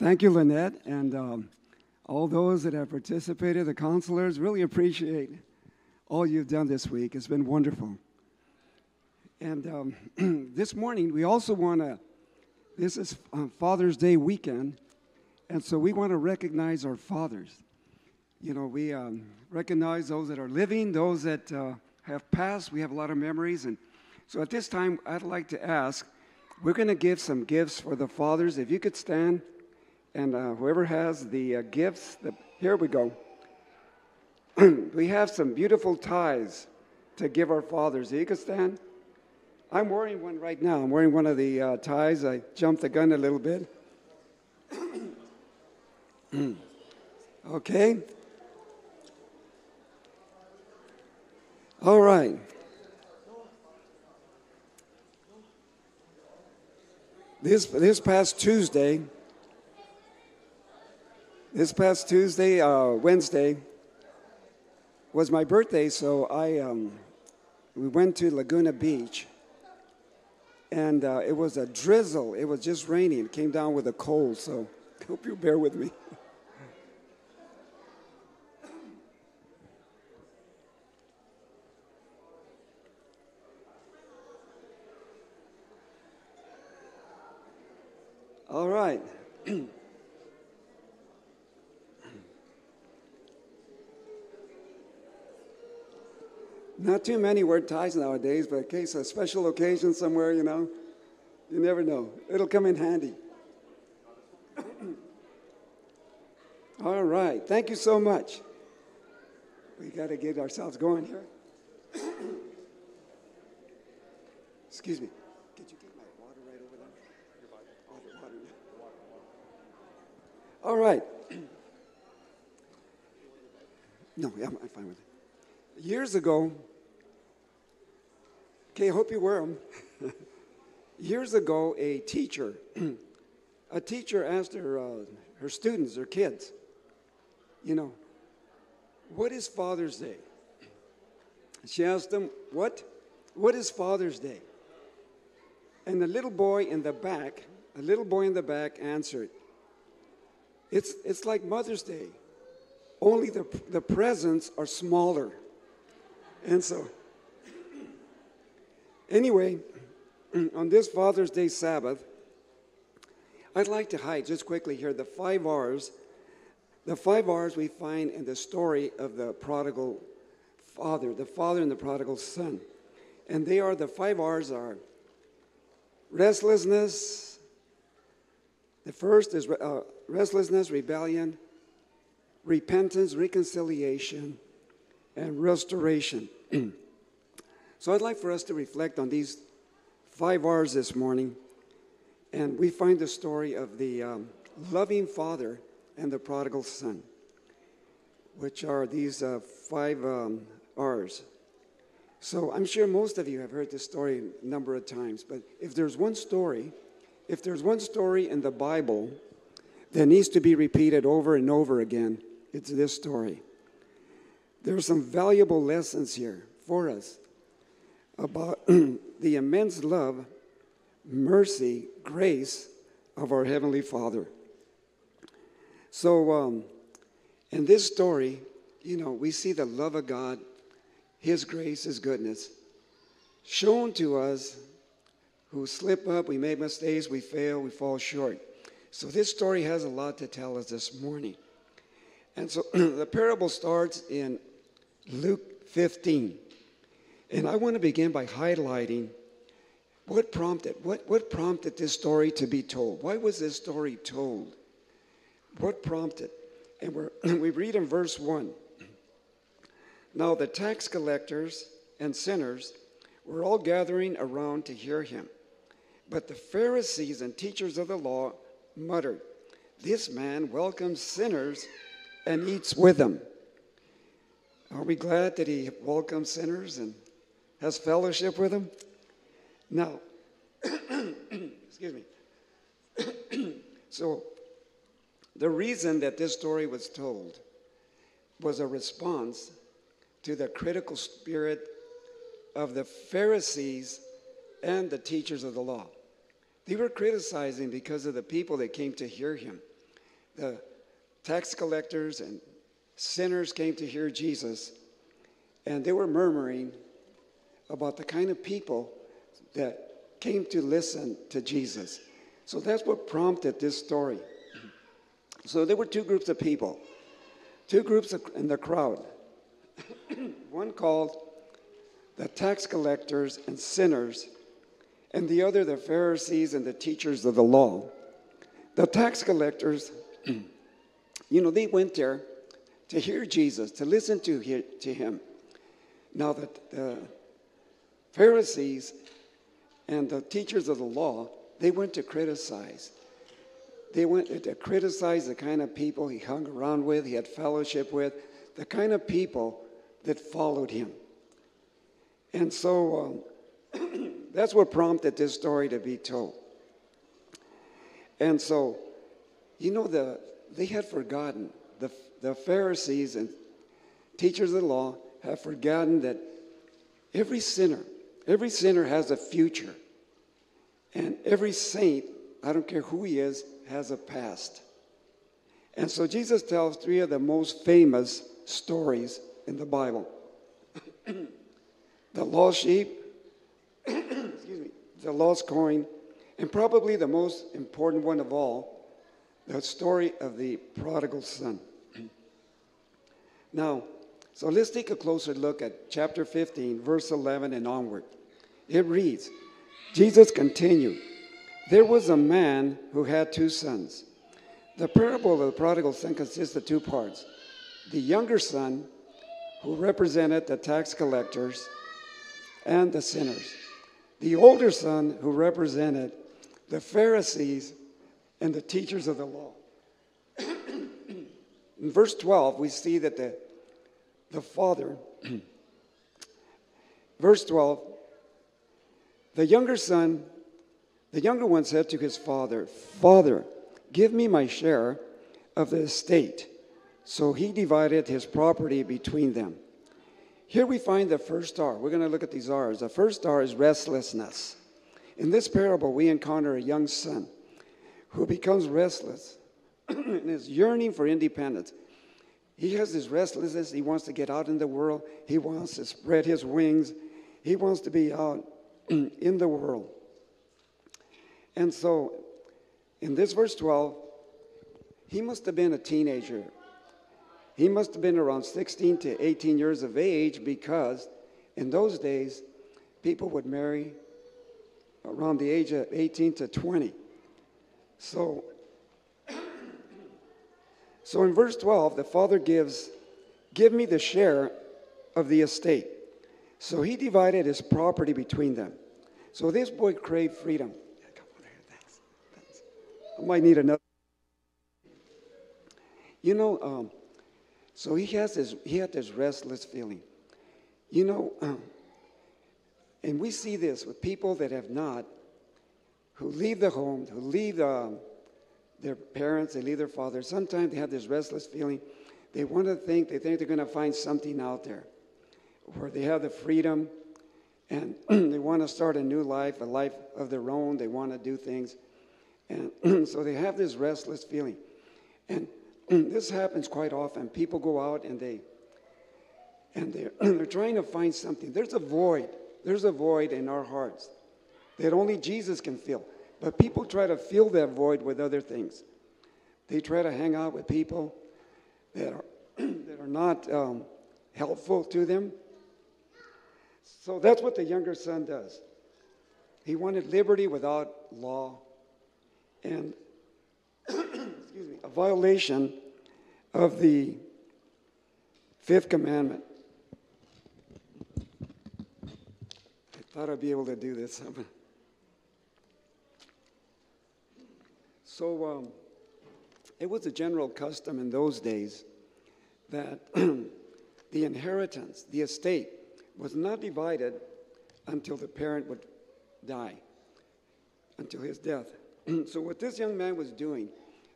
Thank you, Lynette, and um, all those that have participated, the counselors, really appreciate all you've done this week. It's been wonderful. And um, this morning, we also want to, this is uh, Father's Day weekend, and so we want to recognize our fathers. You know, we um, recognize those that are living, those that uh, have passed. We have a lot of memories. And so at this time, I'd like to ask, we're going to give some gifts for the fathers. If you could stand, and uh, whoever has the uh, gifts, the, here we go. we have some beautiful ties to give our fathers. You could stand. I'm wearing one right now. I'm wearing one of the uh, ties. I jumped the gun a little bit. okay. All right. This, this past Tuesday, this past Tuesday, uh, Wednesday, was my birthday, so I um, we went to Laguna Beach, and uh, it was a drizzle. It was just raining. It came down with a cold, so hope you bear with me. All right. Not too many wear ties nowadays, but in case a special occasion somewhere, you know, you never know. It'll come in handy. All right. Thank you so much. We got to get ourselves going here. Excuse me. Could you get my water right over there? Water. All right. No, yeah, I'm fine with it. Years ago, Okay, hope you wear them. Years ago, a teacher, a teacher asked her, uh, her students, her kids, you know, what is Father's Day? She asked them, what? What is Father's Day? And the little boy in the back, a little boy in the back answered, it's, it's like Mother's Day, only the, the presents are smaller. And so, Anyway, on this Father's Day Sabbath, I'd like to hide just quickly here the five R's. The five R's we find in the story of the prodigal father, the father and the prodigal son. And they are the five R's are restlessness. The first is uh, restlessness, rebellion, repentance, reconciliation, and restoration. So I'd like for us to reflect on these five R's this morning. And we find the story of the um, loving father and the prodigal son, which are these uh, five um, R's. So I'm sure most of you have heard this story a number of times, but if there's one story, if there's one story in the Bible that needs to be repeated over and over again, it's this story. There are some valuable lessons here for us about the immense love, mercy, grace of our Heavenly Father. So, um, in this story, you know, we see the love of God, His grace, His goodness, shown to us who slip up, we make mistakes, we fail, we fall short. So, this story has a lot to tell us this morning. And so, the parable starts in Luke 15. And I want to begin by highlighting what prompted what, what prompted this story to be told. Why was this story told? What prompted? And we we read in verse 1. Now the tax collectors and sinners were all gathering around to hear him. But the Pharisees and teachers of the law muttered, This man welcomes sinners and eats with them. Are we glad that he welcomes sinners and has fellowship with him. Now, excuse me. so, the reason that this story was told was a response to the critical spirit of the Pharisees and the teachers of the law. They were criticizing because of the people that came to hear him. the tax collectors and sinners came to hear Jesus, and they were murmuring about the kind of people that came to listen to Jesus. So that's what prompted this story. So there were two groups of people, two groups in the crowd. One called the tax collectors and sinners, and the other the Pharisees and the teachers of the law. The tax collectors, you know, they went there to hear Jesus, to listen to, to him. Now, the, the Pharisees and the teachers of the law, they went to criticize. They went to criticize the kind of people he hung around with, he had fellowship with, the kind of people that followed him. And so um, that's what prompted this story to be told. And so, you know, the, they had forgotten, the, the Pharisees and teachers of the law have forgotten that every sinner, every sinner has a future. And every saint, I don't care who he is, has a past. And so Jesus tells three of the most famous stories in the Bible the lost sheep, excuse me, the lost coin, and probably the most important one of all, the story of the prodigal son. now, so let's take a closer look at chapter 15, verse 11 and onward. It reads Jesus continued There was a man who had two sons. The parable of the prodigal son consists of two parts. The younger son, who represented the tax collectors and the sinners. The older son, who represented the Pharisees and the teachers of the law. In verse 12, we see that the, the father, verse 12, the younger son, the younger one said to his father, Father, give me my share of the estate. So he divided his property between them. Here we find the first star. We're going to look at these R's. The first star is restlessness. In this parable, we encounter a young son who becomes restless and is yearning for independence. He has this restlessness. He wants to get out in the world. He wants to spread his wings. He wants to be out in the world. And so, in this verse 12, he must have been a teenager. He must have been around 16 to 18 years of age because in those days, people would marry around the age of 18 to 20. So, so in verse 12, the father gives, Give me the share of the estate. So he divided his property between them. So this boy craved freedom. Thanks. Thanks. I might need another. You know, um, so he has this. He had this restless feeling. You know, um, and we see this with people that have not, who leave the home, who leave um, their parents, they leave their father. Sometimes they have this restless feeling. They want to think. They think they're going to find something out there where they have the freedom and they want to start a new life, a life of their own. They want to do things. And so they have this restless feeling. And this happens quite often. People go out and they and they're, they're trying to find something. There's a void. There's a void in our hearts that only Jesus can fill. But people try to fill that void with other things. They try to hang out with people that are, that are not um, helpful to them. So that's what the younger son does. He wanted liberty without law and excuse me, a violation of the fifth commandment. I thought I'd be able to do this. so um, it was a general custom in those days that the inheritance, the estate, was not divided until the parent would die, until his death. so, what this young man was doing,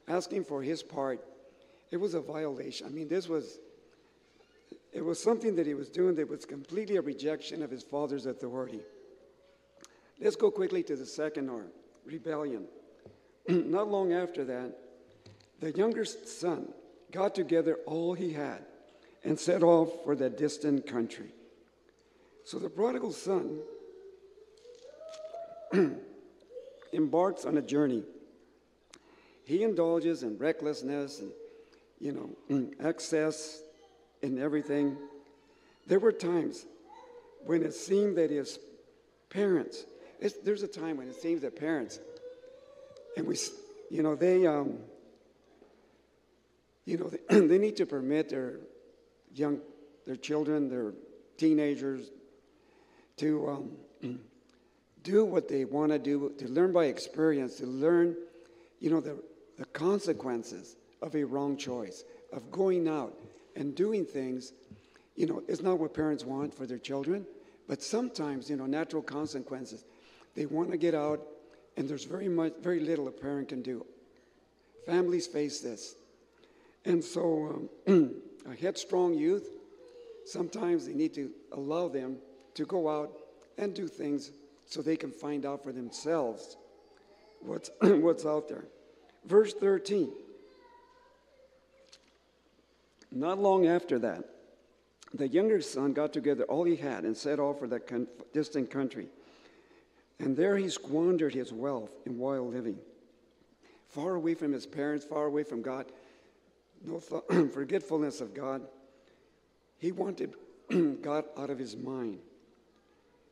asking for his part, it was a violation. I mean, this was. It was something that he was doing that was completely a rejection of his father's authority. Let's go quickly to the second R rebellion. Not long after that, the younger son got together all he had and set off for the distant country. So the prodigal son embarks on a journey. He indulges in recklessness and, you know, excess in everything. There were times when it seemed that his parents, there's a time when it seems that parents, and we, you know, they, um, you know, they, they need to permit their young, their children, their teenagers, to um, do what they want to do, to learn by experience, to learn, you know, the, the consequences of a wrong choice, of going out and doing things, you know, it's not what parents want for their children, but sometimes, you know, natural consequences. They want to get out, and there's very much, very little a parent can do. Families face this. And so, um, a headstrong youth, sometimes they need to allow them to go out and do things so they can find out for themselves what's, what's out there. Verse 13. Not long after that, the younger son got together all he had and set off for that con- distant country. And there he squandered his wealth in wild living. Far away from his parents, far away from God, no th- forgetfulness of God. He wanted God out of his mind.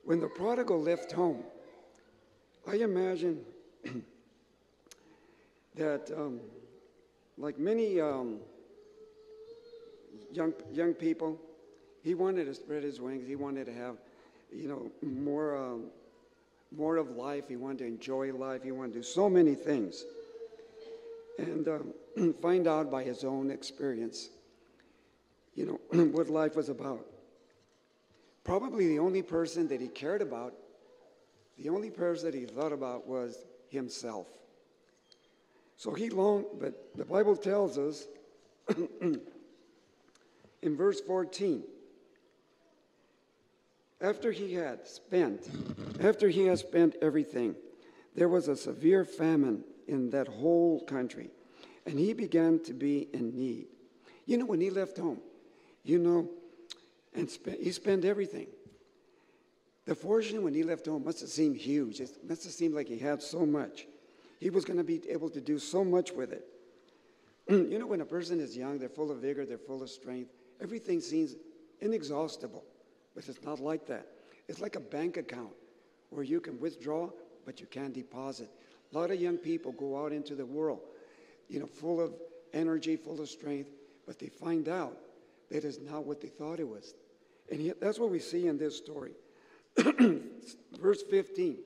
When the prodigal left home, I imagine that, um, like many um, young, young people, he wanted to spread his wings. He wanted to have, you know, more, um, more of life. He wanted to enjoy life. He wanted to do so many things. And um, find out by his own experience, you know, what life was about. Probably the only person that he cared about, the only person that he thought about was himself. So he longed, but the Bible tells us in verse 14 after he had spent, after he had spent everything, there was a severe famine in that whole country, and he began to be in need. You know, when he left home, you know, and spent, he spent everything. The fortune when he left home must have seemed huge. It must have seemed like he had so much. He was going to be able to do so much with it. you know, when a person is young, they're full of vigor, they're full of strength. Everything seems inexhaustible, but it's not like that. It's like a bank account where you can withdraw, but you can't deposit. A lot of young people go out into the world, you know, full of energy, full of strength, but they find out that is not what they thought it was. And he, that's what we see in this story. Verse 15.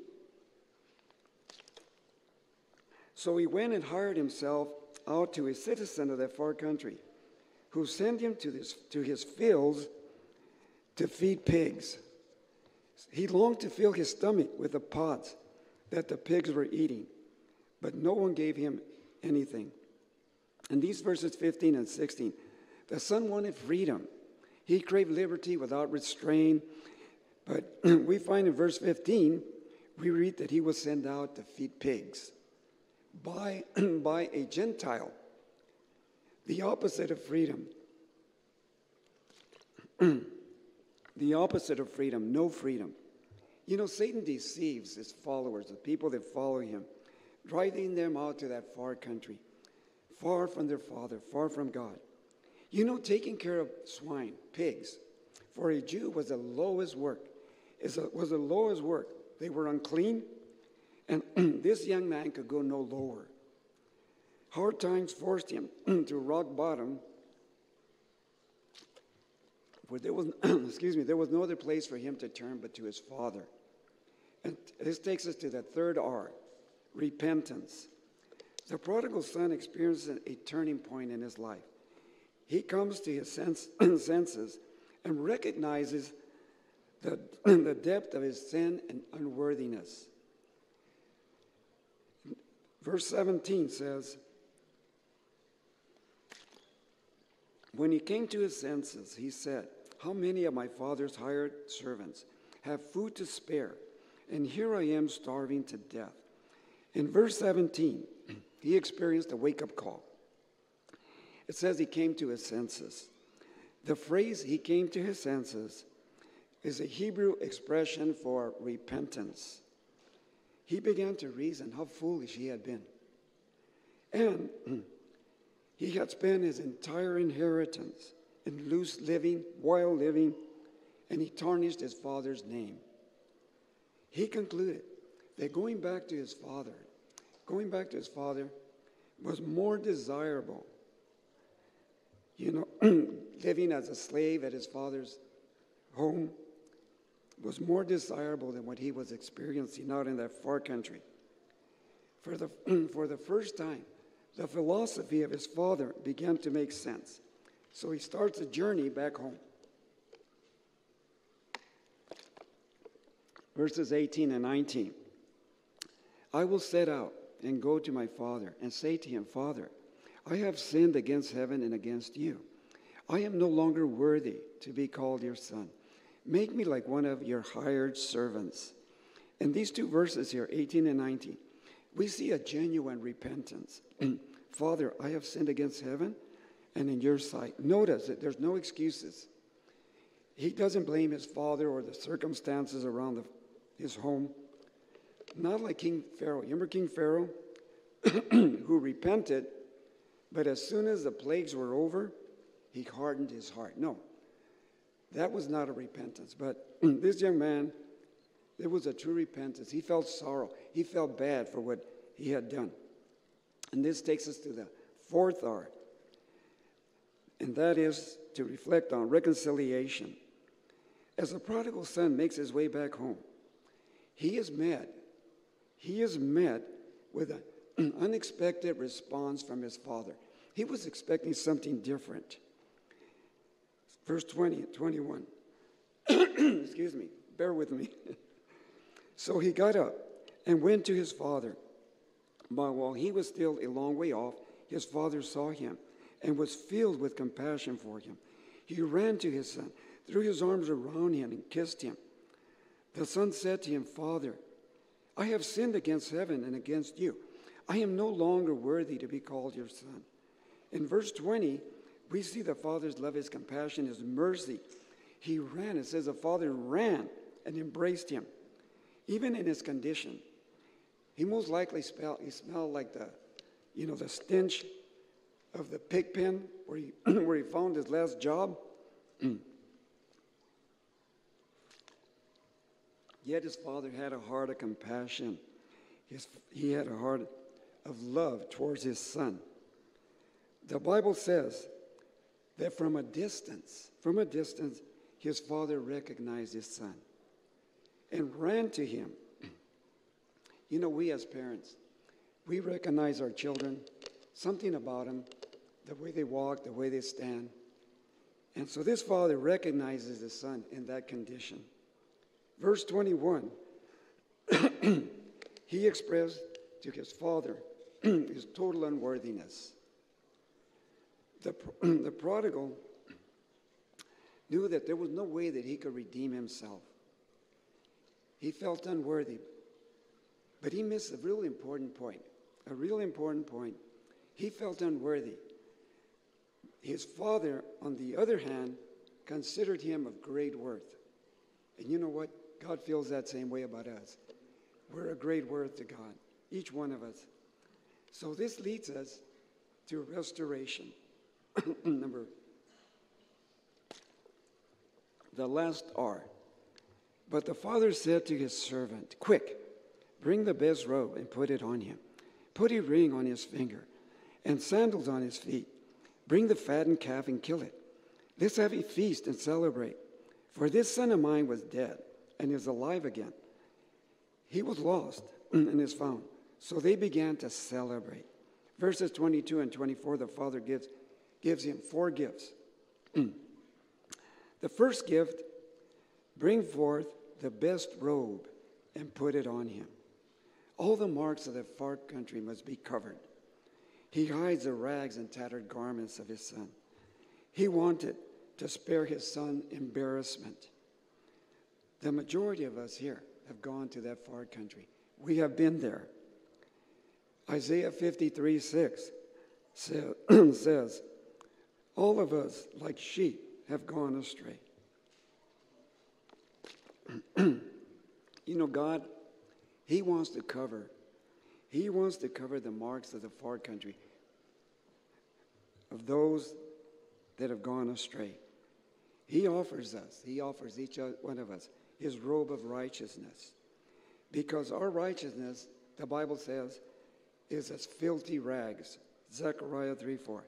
So he went and hired himself out to a citizen of that far country, who sent him to, this, to his fields to feed pigs. He longed to fill his stomach with the pods that the pigs were eating, but no one gave him anything. In these verses 15 and 16, the son wanted freedom. He craved liberty without restraint. But we find in verse 15, we read that he was sent out to feed pigs by, by a Gentile, the opposite of freedom. the opposite of freedom, no freedom. You know, Satan deceives his followers, the people that follow him, driving them out to that far country, far from their father, far from God. You know, taking care of swine, pigs, for a Jew was the lowest work. Is was the lowest work. They were unclean, and this young man could go no lower. Hard times forced him to rock bottom, where there was, excuse me, there was no other place for him to turn but to his father. And this takes us to the third R, repentance. The prodigal son experiences a turning point in his life. He comes to his sense, senses and recognizes the, the depth of his sin and unworthiness. Verse 17 says, When he came to his senses, he said, How many of my father's hired servants have food to spare, and here I am starving to death? In verse 17, he experienced a wake up call. It says he came to his senses. The phrase he came to his senses is a Hebrew expression for repentance. He began to reason how foolish he had been. And he had spent his entire inheritance in loose living, wild living, and he tarnished his father's name. He concluded that going back to his father, going back to his father was more desirable. You know, living as a slave at his father's home was more desirable than what he was experiencing out in that far country. For the, for the first time, the philosophy of his father began to make sense. So he starts a journey back home. Verses 18 and 19. I will set out and go to my father and say to him, Father, I have sinned against heaven and against you. I am no longer worthy to be called your son. Make me like one of your hired servants. In these two verses here, 18 and 19, we see a genuine repentance. Father, I have sinned against heaven and in your sight. Notice that there's no excuses. He doesn't blame his father or the circumstances around the, his home. Not like King Pharaoh. Remember King Pharaoh who repented, but as soon as the plagues were over, he hardened his heart. No, that was not a repentance. But this young man, it was a true repentance. He felt sorrow, he felt bad for what he had done. And this takes us to the fourth R, and that is to reflect on reconciliation. As the prodigal son makes his way back home, he is met, he is met with an unexpected response from his father. He was expecting something different. Verse 20 and 21. Excuse me, bear with me. so he got up and went to his father. But while he was still a long way off, his father saw him and was filled with compassion for him. He ran to his son, threw his arms around him, and kissed him. The son said to him, Father, I have sinned against heaven and against you. I am no longer worthy to be called your son. In verse 20, we see the Father's love, His compassion, His mercy. He ran. It says the Father ran and embraced him, even in his condition. He most likely smelled, he smelled like the, you know, the stench of the pig pen where he, where he found his last job. Yet his father had a heart of compassion. His, he had a heart of love towards his son. The Bible says that from a distance, from a distance, his father recognized his son and ran to him. You know, we as parents, we recognize our children, something about them, the way they walk, the way they stand. And so this father recognizes the son in that condition. Verse 21 he expressed to his father his total unworthiness. The, the prodigal knew that there was no way that he could redeem himself. He felt unworthy. But he missed a really important point. A really important point. He felt unworthy. His father, on the other hand, considered him of great worth. And you know what? God feels that same way about us. We're a great worth to God, each one of us. So this leads us to restoration. Number the last R. But the father said to his servant, Quick, bring the best robe and put it on him. Put a ring on his finger and sandals on his feet. Bring the fattened calf and kill it. Let's have a feast and celebrate. For this son of mine was dead and is alive again. He was lost and is found. So they began to celebrate. Verses 22 and 24, the father gives, gives him four gifts. The first gift bring forth the best robe and put it on him. All the marks of the far country must be covered. He hides the rags and tattered garments of his son. He wanted to spare his son embarrassment. The majority of us here have gone to that far country. We have been there. Isaiah 53 6 says, All of us, like sheep, have gone astray. you know, God, He wants to cover, He wants to cover the marks of the far country of those that have gone astray. He offers us, He offers each one of us His robe of righteousness. Because our righteousness, the Bible says, is as filthy rags. Zechariah 3 4.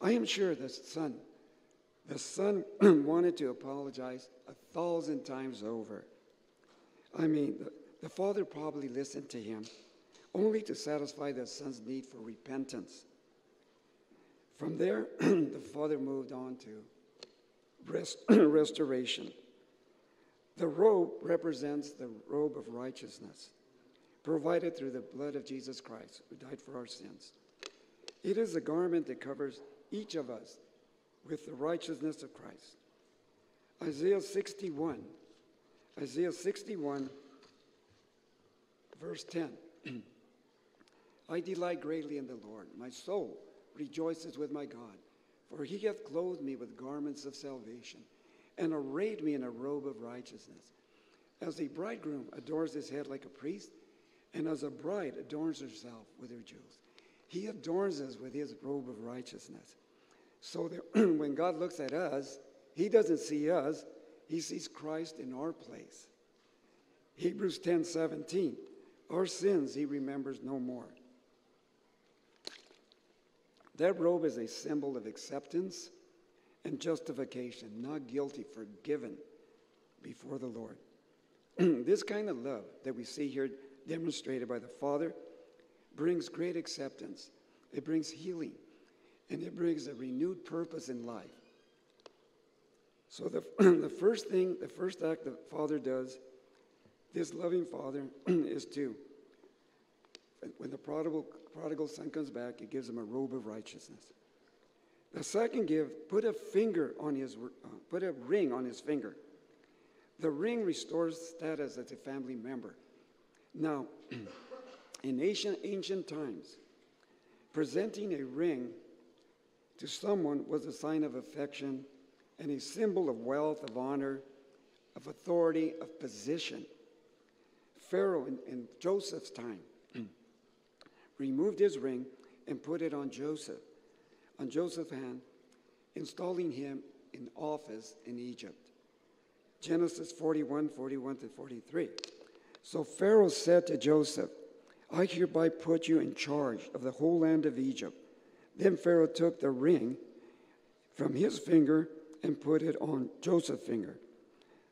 I am sure the son, the son wanted to apologize a thousand times over. I mean, the, the father probably listened to him only to satisfy the son's need for repentance. From there, the father moved on to rest, restoration. The robe represents the robe of righteousness provided through the blood of Jesus Christ, who died for our sins. It is a garment that covers each of us with the righteousness of Christ. Isaiah 61, Isaiah 61, verse 10. I delight greatly in the Lord. My soul rejoices with my God, for he hath clothed me with garments of salvation and arrayed me in a robe of righteousness. As a bridegroom adorns his head like a priest, and as a bride adorns herself with her jewels, he adorns us with his robe of righteousness. So that when God looks at us, he doesn't see us, he sees Christ in our place. Hebrews 10 17. Our sins he remembers no more. That robe is a symbol of acceptance and justification, not guilty, forgiven before the Lord. this kind of love that we see here demonstrated by the Father brings great acceptance, it brings healing, and it brings a renewed purpose in life. So, the, the first thing, the first act the Father does, this loving Father, is to, when the prodigal, prodigal son comes back, he gives him a robe of righteousness. The second gift, put a finger on his, uh, put a ring on his finger. The ring restores status as a family member. Now, in ancient, ancient times, presenting a ring to someone was a sign of affection and a symbol of wealth, of honor, of authority, of position. Pharaoh in, in Joseph's time removed his ring and put it on Joseph, on Joseph's hand, installing him in office in Egypt. Genesis 41, 41 to 43. So Pharaoh said to Joseph, I hereby put you in charge of the whole land of Egypt. Then Pharaoh took the ring from his finger and put it on Joseph's finger.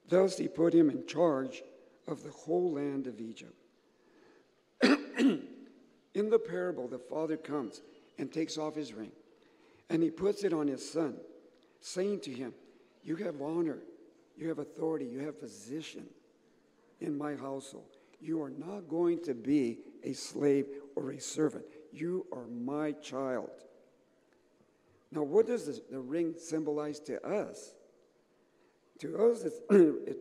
Thus he put him in charge of the whole land of Egypt. in the parable, the father comes and takes off his ring, and he puts it on his son, saying to him, You have honor, you have authority, you have position in my household. You are not going to be a slave or a servant. You are my child. Now, what does this, the ring symbolize to us? To us, it,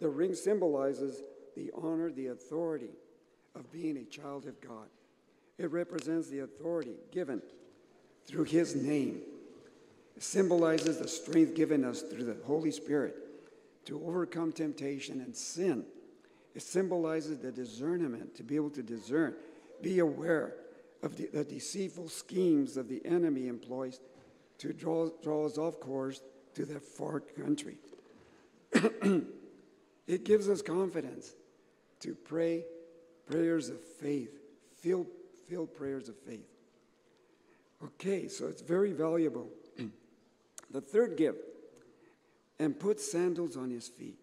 the ring symbolizes the honor, the authority of being a child of God. It represents the authority given through His name. It symbolizes the strength given us through the Holy Spirit to overcome temptation and sin. It symbolizes the discernment, to be able to discern, be aware of the, the deceitful schemes of the enemy employs to draw, draw us off course to that far country. it gives us confidence to pray prayers of faith, filled, filled prayers of faith. Okay, so it's very valuable. Mm. the third gift, and put sandals on his feet.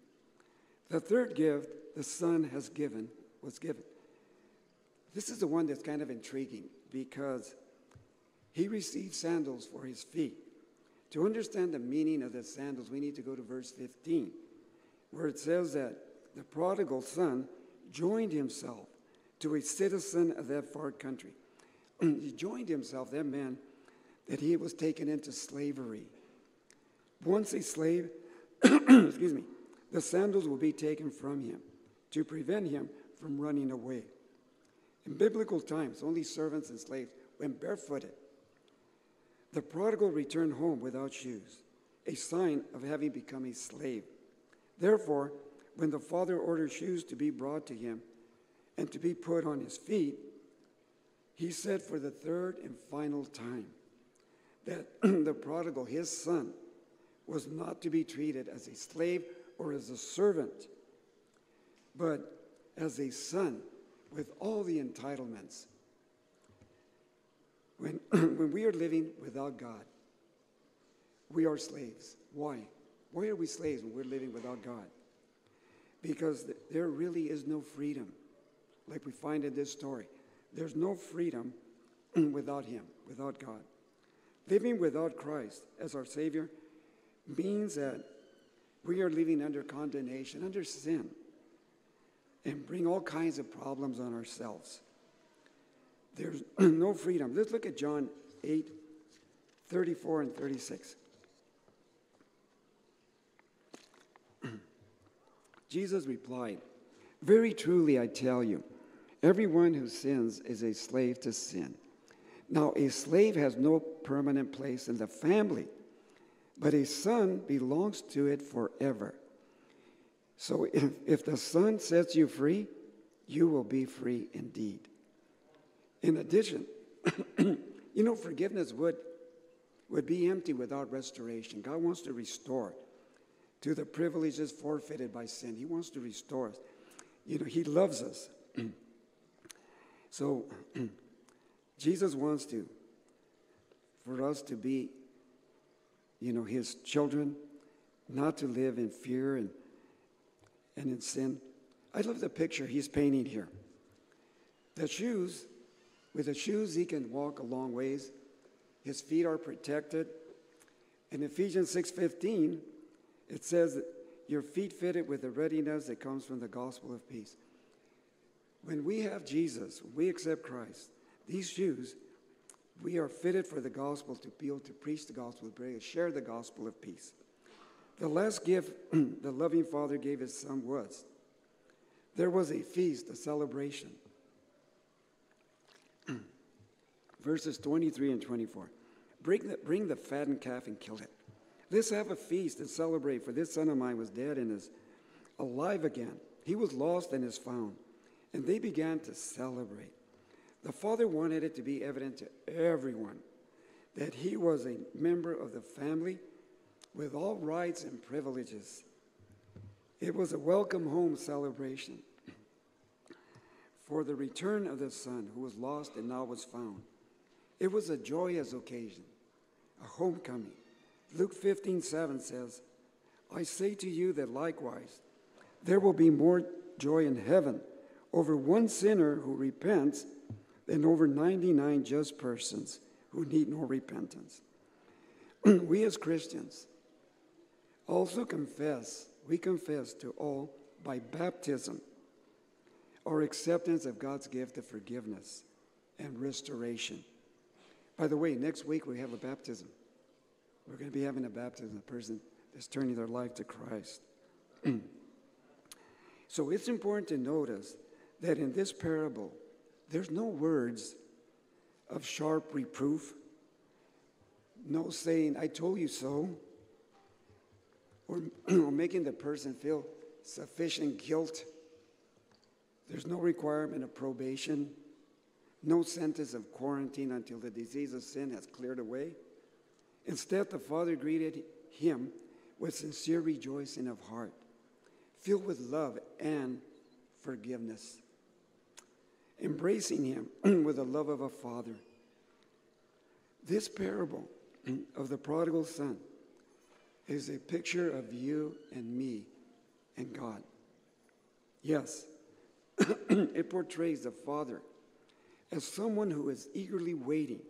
The third gift the Son has given was given. This is the one that's kind of intriguing because he received sandals for his feet. To understand the meaning of the sandals, we need to go to verse 15, where it says that the prodigal son joined himself to a citizen of that far country. he joined himself, that man, that he was taken into slavery. Once a slave, excuse me, the sandals will be taken from him to prevent him from running away. In biblical times, only servants and slaves went barefooted. The prodigal returned home without shoes, a sign of having become a slave. Therefore, when the father ordered shoes to be brought to him and to be put on his feet, he said for the third and final time that the prodigal, his son, was not to be treated as a slave or as a servant, but as a son with all the entitlements. When, when we are living without God, we are slaves. Why? Why are we slaves when we're living without God? Because there really is no freedom, like we find in this story. There's no freedom without Him, without God. Living without Christ as our Savior means that we are living under condemnation, under sin, and bring all kinds of problems on ourselves. There's no freedom. Let's look at John 8 34 and 36. Jesus replied, Very truly I tell you, everyone who sins is a slave to sin. Now, a slave has no permanent place in the family, but a son belongs to it forever. So if, if the son sets you free, you will be free indeed. In addition, you know, forgiveness would, would be empty without restoration. God wants to restore to the privileges forfeited by sin. He wants to restore us. You know, He loves us. so, Jesus wants to, for us to be, you know, His children, not to live in fear and, and in sin. I love the picture He's painting here. The shoes, with the shoes, He can walk a long ways. His feet are protected. In Ephesians 6:15, it says that your feet fitted with the readiness that comes from the gospel of peace. When we have Jesus, we accept Christ, these shoes, we are fitted for the gospel to be able to preach the gospel, to share the gospel of peace. The last gift the loving Father gave his son was there was a feast, a celebration. Verses 23 and 24. Bring the, bring the fattened calf and kill it. Let's have a feast and celebrate, for this son of mine was dead and is alive again. He was lost and is found. And they began to celebrate. The father wanted it to be evident to everyone that he was a member of the family with all rights and privileges. It was a welcome home celebration for the return of the son who was lost and now was found. It was a joyous occasion, a homecoming. Luke 15, 7 says, I say to you that likewise there will be more joy in heaven over one sinner who repents than over 99 just persons who need no repentance. we as Christians also confess, we confess to all by baptism our acceptance of God's gift of forgiveness and restoration. By the way, next week we have a baptism. We're going to be having a baptism, of a person that's turning their life to Christ. so it's important to notice that in this parable, there's no words of sharp reproof, no saying, I told you so, or, or making the person feel sufficient guilt. There's no requirement of probation, no sentence of quarantine until the disease of sin has cleared away. Instead, the father greeted him with sincere rejoicing of heart, filled with love and forgiveness, embracing him with the love of a father. This parable of the prodigal son is a picture of you and me and God. Yes, it portrays the father as someone who is eagerly waiting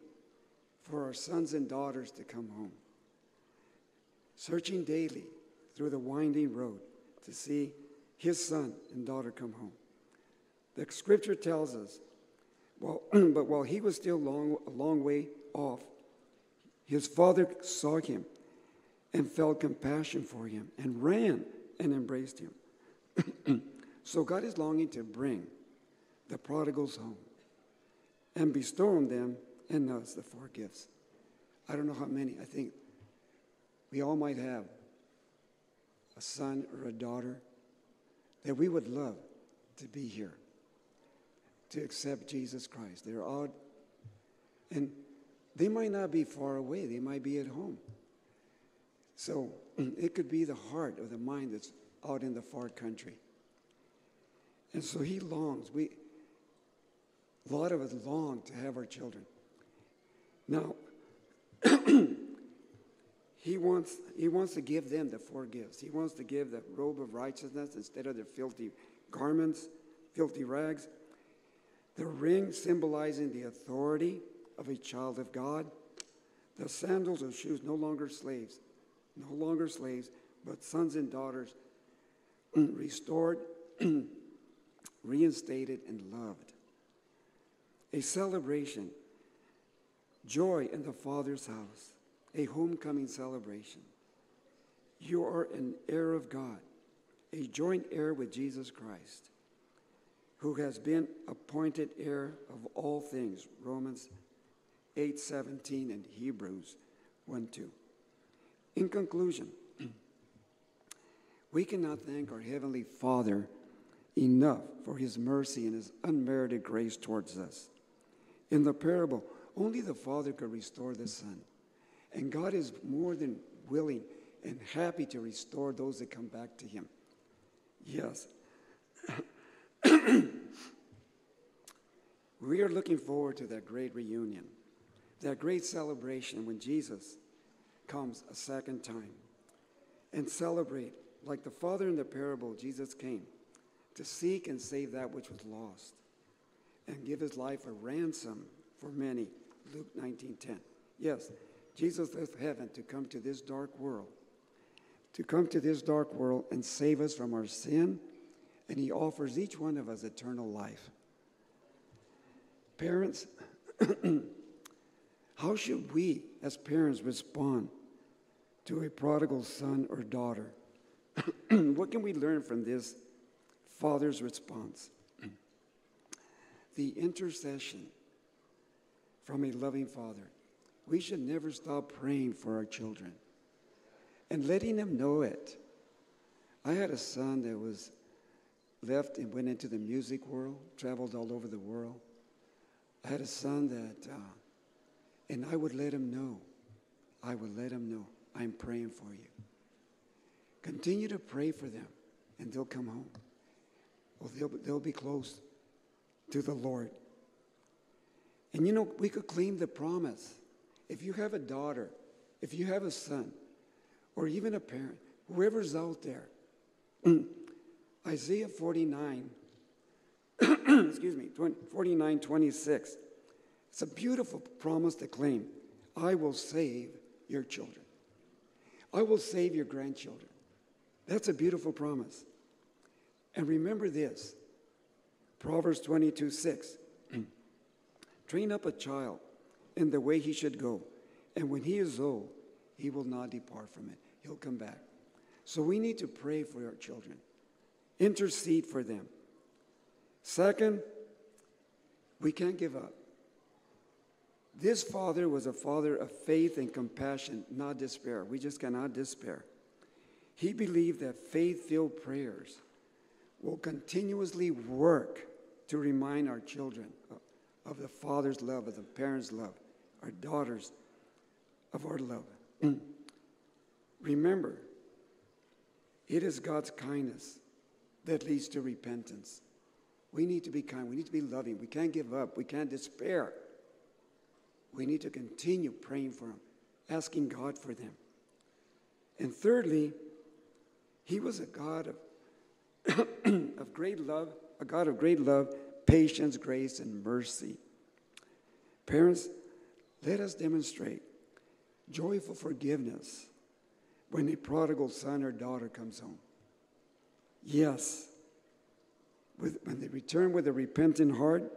for our sons and daughters to come home. Searching daily through the winding road to see his son and daughter come home. The scripture tells us, well, but while he was still long, a long way off, his father saw him and felt compassion for him and ran and embraced him. so God is longing to bring the prodigals home and bestow on them and us the four gifts. I don't know how many, I think we all might have a son or a daughter that we would love to be here, to accept Jesus Christ. They're out, and they might not be far away, they might be at home. So it could be the heart or the mind that's out in the far country. And so he longs. We, a lot of us long to have our children. Now, he wants, he wants to give them the four gifts. He wants to give the robe of righteousness instead of their filthy garments, filthy rags. The ring symbolizing the authority of a child of God. The sandals or shoes, no longer slaves, no longer slaves, but sons and daughters, restored, reinstated, and loved. A celebration, joy in the Father's house, a homecoming celebration. You are an heir of God, a joint heir with Jesus Christ, who has been appointed heir of all things. Romans 8 17 and Hebrews 1 2. In conclusion, we cannot thank our Heavenly Father enough for His mercy and His unmerited grace towards us. In the parable, only the Father could restore the Son. And God is more than willing and happy to restore those that come back to Him. Yes. we are looking forward to that great reunion, that great celebration when Jesus comes a second time and celebrate like the father in the parable jesus came to seek and save that which was lost and give his life a ransom for many. Luke 19.10 yes jesus left heaven to come to this dark world to come to this dark world and save us from our sin and he offers each one of us eternal life parents how should we as parents respond to a prodigal son or daughter? what can we learn from this father's response? the intercession from a loving father. We should never stop praying for our children and letting them know it. I had a son that was left and went into the music world, traveled all over the world. I had a son that, uh, and I would let him know. I would let him know. I'm praying for you. Continue to pray for them, and they'll come home. Well, they'll, they'll be close to the Lord. And you know, we could claim the promise. If you have a daughter, if you have a son, or even a parent, whoever's out there, Isaiah 49, excuse me, 20, 49, 26. It's a beautiful promise to claim. I will save your children. I will save your grandchildren. That's a beautiful promise. And remember this Proverbs 22 6. Train up a child in the way he should go, and when he is old, he will not depart from it. He'll come back. So we need to pray for our children, intercede for them. Second, we can't give up. This father was a father of faith and compassion, not despair. We just cannot despair. He believed that faith filled prayers will continuously work to remind our children of the father's love, of the parents' love, our daughters of our love. Remember, it is God's kindness that leads to repentance. We need to be kind. We need to be loving. We can't give up. We can't despair we need to continue praying for them, asking God for them. And thirdly, he was a God of, of great love, a God of great love, patience, grace, and mercy. Parents, let us demonstrate joyful forgiveness when a prodigal son or daughter comes home. Yes, with, when they return with a repentant heart,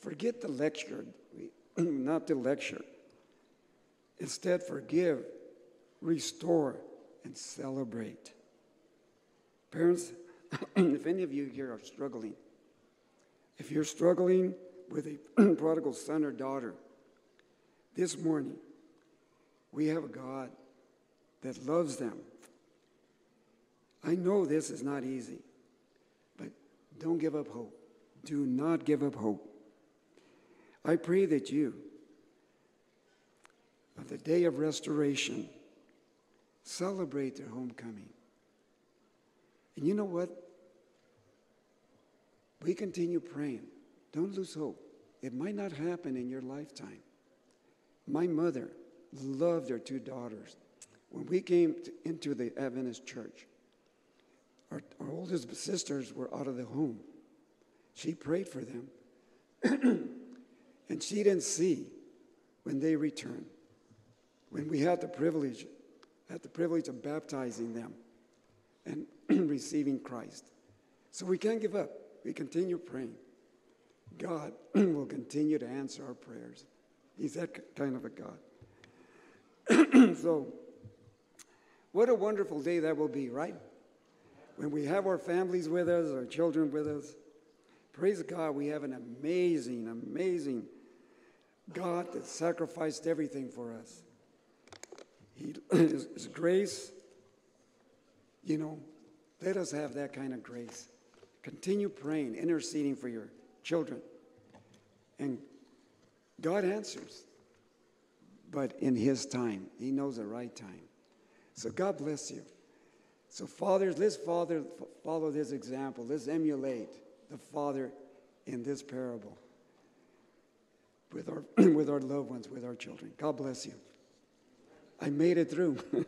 forget the lecture not the lecture. Instead, forgive, restore, and celebrate. Parents, if any of you here are struggling, if you're struggling with a prodigal son or daughter, this morning, We have a God that loves them. I know this is not easy, but don't give up hope. Do not give up hope. I pray that you, on the day of restoration, celebrate their homecoming. And you know what? We continue praying. Don't lose hope. It might not happen in your lifetime. My mother loved her two daughters. When we came to, into the Adventist church, our, our oldest sisters were out of the home. She prayed for them, and she didn't see when they returned. When we had the privilege, had the privilege of baptizing them and receiving Christ. So we can't give up. We continue praying. God will continue to answer our prayers. He's that kind of a God. so, what a wonderful day that will be, right? When we have our families with us, our children with us. Praise God, we have an amazing, amazing God that sacrificed everything for us. He, his, his grace, you know, let us have that kind of grace. Continue praying, interceding for your children. And God answers, but in His time. He knows the right time. So God bless you. So, fathers, let's father, follow this example. Let's emulate the Father in this parable with our, with our loved ones, with our children. God bless you. I made it through.